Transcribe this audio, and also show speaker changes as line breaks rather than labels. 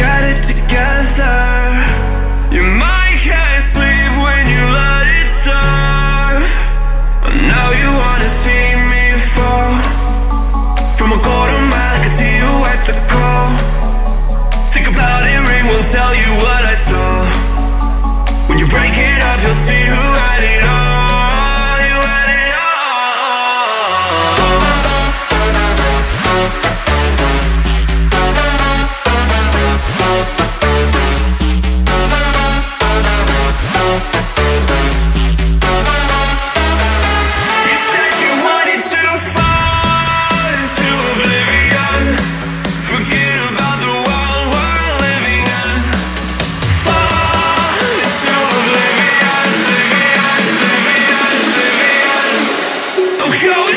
Get it together. Oblivion,